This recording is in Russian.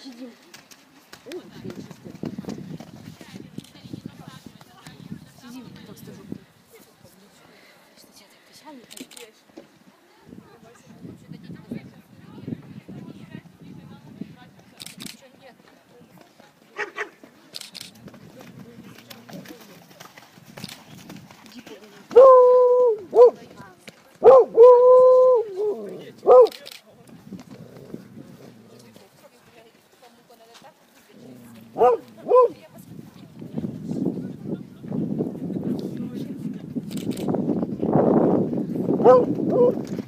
Сидим. Ой, Сидим, так скажу. Что тебя так печально? Uh, uh. Uh.